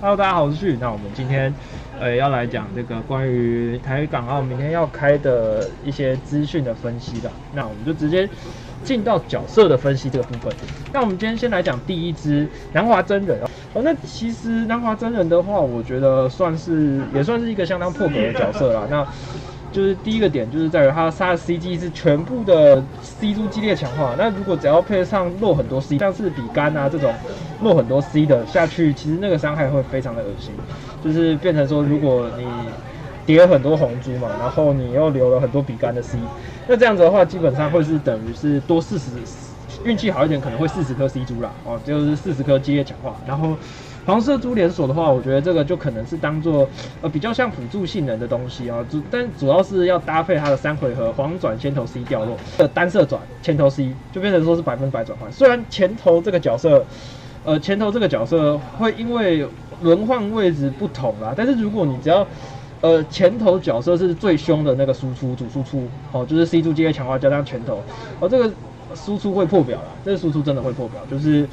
Hello，大家好，我是旭。那我们今天呃要来讲这个关于台港澳明天要开的一些资讯的分析的。那我们就直接进到角色的分析这个部分。那我们今天先来讲第一支南华真人哦。那其实南华真人的话，我觉得算是也算是一个相当破格的角色啦。那就是第一个点，就是在于它杀的 CG 是全部的 C 珠激烈强化。那如果只要配上落很多 C，像是比干啊这种落很多 C 的下去，其实那个伤害会非常的恶心。就是变成说，如果你叠了很多红珠嘛，然后你又留了很多比干的 C，那这样子的话，基本上会是等于是多四十，运气好一点可能会四十颗 C 珠啦，哦，就是四十颗激烈强化，然后。黄色珠连锁的话，我觉得这个就可能是当做呃比较像辅助性能的东西啊，主但主要是要搭配它的三回合黄转先头 C 掉落的单色转前头 C，就变成说是百分百转换。虽然前头这个角色，呃前头这个角色会因为轮换位置不同啦，但是如果你只要呃前头角色是最凶的那个输出主输出，哦就是 C 柱机械强化加上前头，哦这个输出会破表啦，这个输出真的会破表，就是。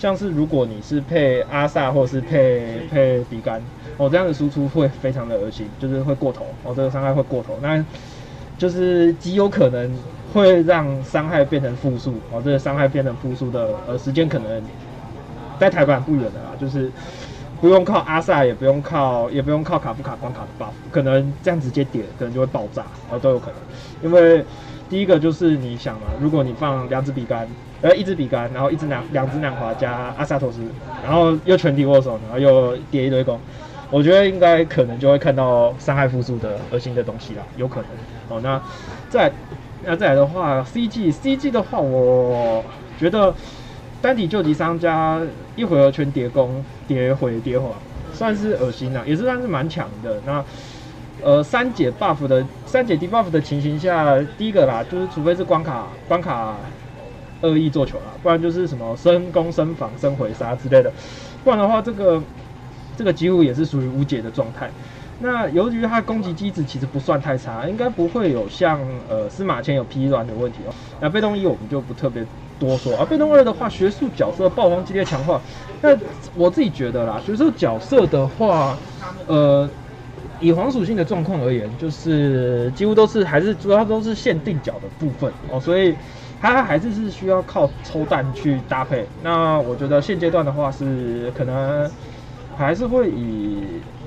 像是如果你是配阿萨或是配配比干哦，这样的输出会非常的恶心，就是会过头哦，这个伤害会过头，那就是极有可能会让伤害变成负数哦，这个伤害变成负数的呃时间可能在台版不远的啦，就是不用靠阿萨，也不用靠也不用靠卡夫卡关卡的 buff，可能这样直接点可能就会爆炸哦都有可能，因为第一个就是你想嘛，如果你放两支比干。呃，一支比干，然后一支南两支南华加阿萨托斯，然后又全体握手，然后又叠一堆弓，我觉得应该可能就会看到伤害复数的恶心的东西啦，有可能。哦，那再那再来的话，CG CG 的话，我觉得单体救急伤加一回合全叠弓叠回叠滑，算是恶心啦，也是算是蛮强的。那呃三解 buff 的三解 debuff 的情形下，第一个啦，就是除非是关卡关卡。恶意做球啦，不然就是什么升攻、升防、升回杀之类的，不然的话，这个这个几乎也是属于无解的状态。那由于它攻击机制其实不算太差，应该不会有像呃司马迁有疲软的问题哦。那被动一我们就不特别多说啊。被动二的话，学术角色暴风激烈强化。那我自己觉得啦，学术角色的话，呃，以黄属性的状况而言，就是几乎都是还是主要都是限定角的部分哦，所以。它还是是需要靠抽弹去搭配。那我觉得现阶段的话是可能还是会以，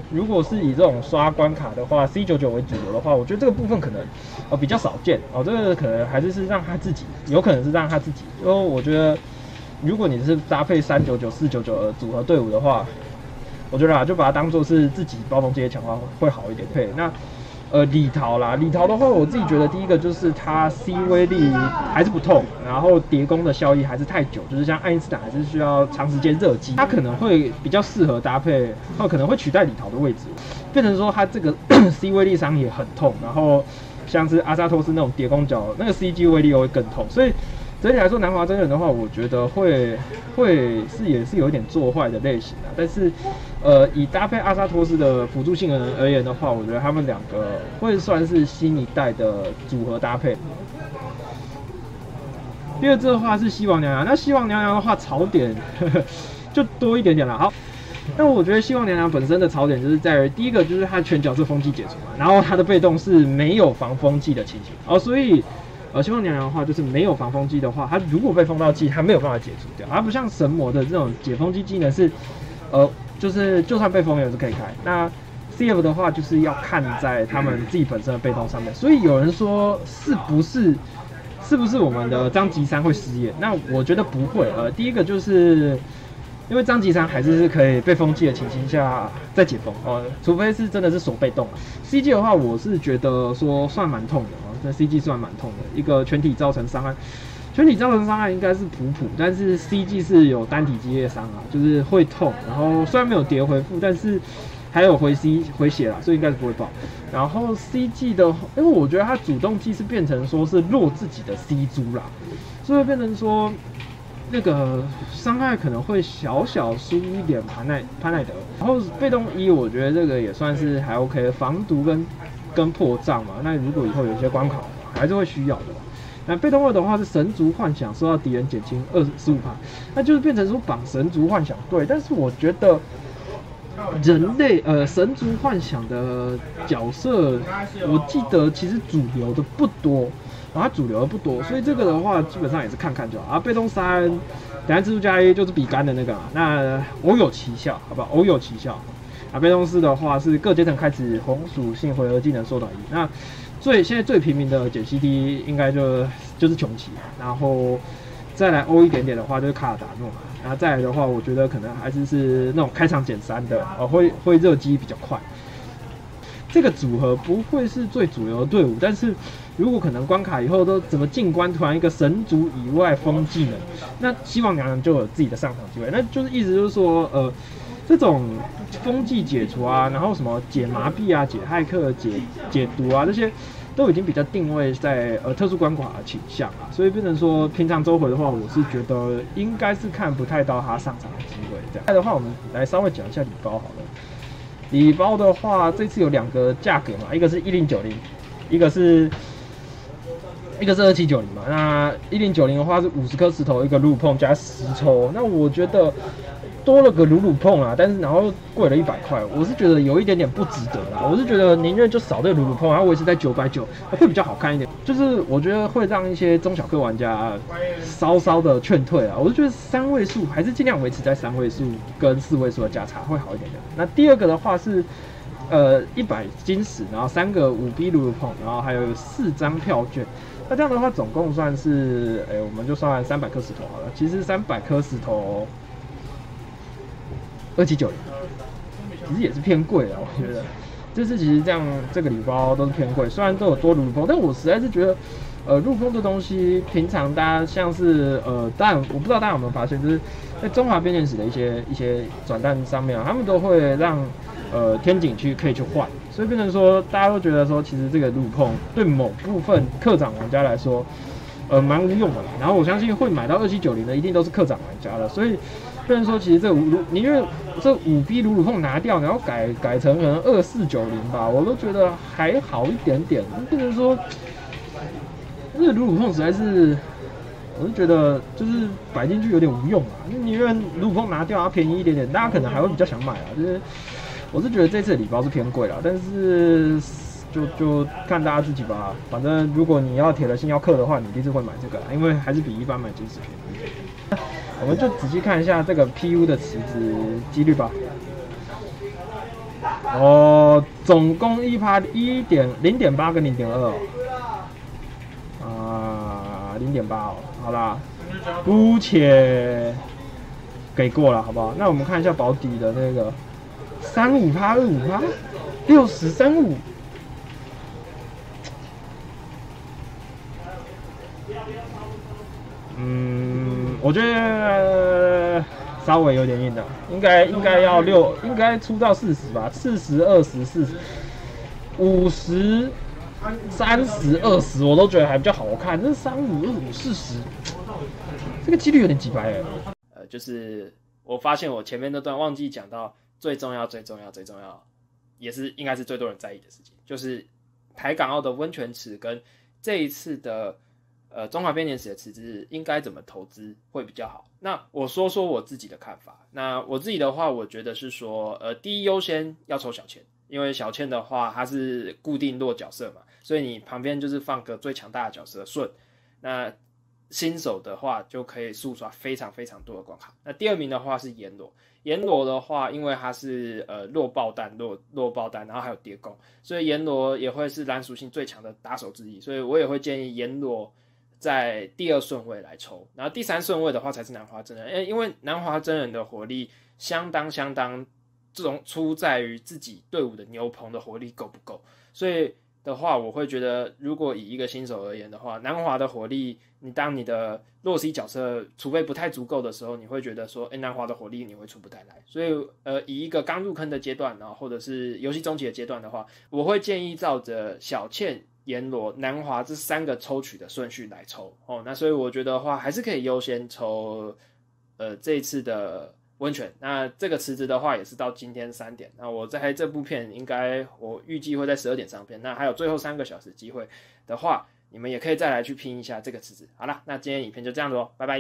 如果是以这种刷关卡的话，C 九九为主流的话，我觉得这个部分可能呃比较少见哦。这个可能还是是让他自己，有可能是让他自己。因为我觉得如果你是搭配三九九四九九的组合队伍的话，我觉得啊就把它当做是自己暴风这些强化会好一点配。那呃，李桃啦，李桃的话，我自己觉得第一个就是它 C 威力还是不痛，然后叠攻的效益还是太久，就是像爱因斯坦还是需要长时间热机，它可能会比较适合搭配，或可能会取代李桃的位置，变成说它这个 C 威力伤也很痛，然后像是阿扎托斯那种叠攻脚，那个 CG 威力又会更痛，所以。整体来说，南华真人的话，我觉得会会是也是有一点做坏的类型啊。但是，呃，以搭配阿萨托斯的辅助性能而言的话，我觉得他们两个会算是新一代的组合搭配。第二支的话是希望娘娘，那希望娘娘的话槽点 就多一点点了。好，那我觉得希望娘娘本身的槽点就是在于第一个就是它全角是风机解除嘛，然后她的被动是没有防风剂的情形哦，所以。而希望娘娘的话，就是没有防风机的话，它如果被封到机，它没有办法解除掉。它不像神魔的这种解封机技能是，呃，就是就算被封也是可以开。那 CF 的话，就是要看在他们自己本身的被动上面。所以有人说，是不是是不是我们的张吉山会失业？那我觉得不会。呃，第一个就是因为张吉山还是是可以被封记的情形下再解封哦，除非是真的是手被动。CG 的话，我是觉得说算蛮痛的。那 CG 算蛮痛的，一个全体造成伤害，全体造成伤害应该是普普，但是 CG 是有单体激烈伤啊，就是会痛，然后虽然没有叠回复，但是还有回 C 回血啦，所以应该是不会爆。然后 CG 的，因为我觉得它主动技是变成说是弱自己的 C 猪啦，所以变成说那个伤害可能会小小输一点潘奈潘奈德。然后被动一，我觉得这个也算是还 OK，防毒跟。跟破障嘛，那如果以后有一些关卡，还是会需要的。那被动二的话是神族幻想，受到敌人减轻二十五帕，那就是变成说绑神族幻想对。但是我觉得，人类呃神族幻想的角色，我记得其实主流的不多，然后主流的不多，所以这个的话基本上也是看看就好啊。被动三，等下蜘蛛加 A 就是比干的那个嘛，那偶有奇效，好不好？偶有奇效。啊，被动四的话是各阶层开始红属性回合技能缩短一。那最现在最平民的减 CD 应该就就是穷奇，然后再来欧一点点的话就是卡尔达诺嘛。然后再来的话，我觉得可能还是是那种开场减三的，哦，会会热机比较快。这个组合不会是最主流的队伍，但是如果可能关卡以后都怎么进关，突然一个神族以外封技能，那希望娘娘就有自己的上场机会。那就是意思就是说，呃，这种风技解除啊，然后什么解麻痹啊、解骇客、解解毒啊这些。都已经比较定位在呃特殊关卡的倾向啊，所以变成说平常周回的话，我是觉得应该是看不太到他上场的机会。这样的话，我们来稍微讲一下礼包好了。礼包的话，这次有两个价格嘛，一个是一零九零，一个是一个是二七九零嘛。那一零九零的话是五十颗石头一个路碰加十抽，那我觉得。多了个鲁鲁碰啊，但是然后贵了一百块，我是觉得有一点点不值得啦。我是觉得宁愿就少这个鲁鲁碰，然后维持在九百九，会比较好看一点。就是我觉得会让一些中小客玩家稍稍的劝退啊。我是觉得三位数还是尽量维持在三位数跟四位数的价差会好一点点。那第二个的话是，呃，一百金石，然后三个五 B 鲁鲁碰，然后还有四张票券。那这样的话总共算是，哎，我们就算三百颗石头好了。其实三百颗石头。二七九零，其实也是偏贵啊，我觉得，这次其实这样这个礼包都是偏贵，虽然都有多入风，但我实在是觉得，呃，入风这东西，平常大家像是呃，但我不知道大家有没有发现，就是在中华编年史的一些一些转蛋上面啊，他们都会让呃天井去可以去换，所以变成说大家都觉得说，其实这个入碰对某部分客长玩家来说，呃，蛮无用的。然后我相信会买到二七九零的，一定都是客长玩家了，所以。虽然说，其实这五宁愿这五 B 鲁鲁碰拿掉，然后改改成可能二四九零吧，我都觉得还好一点点。不能说这鲁鲁碰实在是，我是觉得就是摆进去有点无用啊。宁愿鲁鲁碰拿掉，它便宜一点点，大家可能还会比较想买啊。就是我是觉得这次的礼包是偏贵了，但是就就看大家自己吧。反正如果你要铁了心要氪的话，你一定是会买这个，因为还是比一般买金石便宜。我们就仔细看一下这个 PU 的池子几率吧。哦，总共一趴一点零点八跟零点二，啊，零点八哦，好啦，姑且给过了，好不好？那我们看一下保底的那个三五趴二五趴六十三五。我觉得稍微有点硬的，应该应该要六，应该出到四十吧，四十二十四十五十三十二十，我都觉得还比较好看。这三五二五四十，这个几率有点几百哎。呃，就是我发现我前面那段忘记讲到最重要、最重要、最重要，也是应该是最多人在意的事情，就是台港澳的温泉池跟这一次的。呃，中华编年史的池子应该怎么投资会比较好？那我说说我自己的看法。那我自己的话，我觉得是说，呃，第一优先要抽小倩，因为小倩的话，它是固定落角色嘛，所以你旁边就是放个最强大的角色顺。那新手的话就可以速刷非常非常多的关卡。那第二名的话是阎罗，阎罗的话，因为它是呃落爆弹落落爆弹，然后还有叠攻，所以阎罗也会是蓝属性最强的打手之一。所以我也会建议阎罗。在第二顺位来抽，然后第三顺位的话才是南华真人，诶，因为南华真人的火力相当相当，这种出在于自己队伍的牛棚的火力够不够，所以的话，我会觉得如果以一个新手而言的话，南华的火力，你当你的洛西角色储备不太足够的时候，你会觉得说，诶，南华的火力你会出不太来，所以呃，以一个刚入坑的阶段，然后或者是游戏中期的阶段的话，我会建议照着小倩。阎罗、南华这三个抽取的顺序来抽哦，那所以我觉得话还是可以优先抽，呃，这一次的温泉。那这个池子的话也是到今天三点。那我在这部片应该我预计会在十二点上片。那还有最后三个小时机会的话，你们也可以再来去拼一下这个池子。好了，那今天影片就这样子哦，拜拜。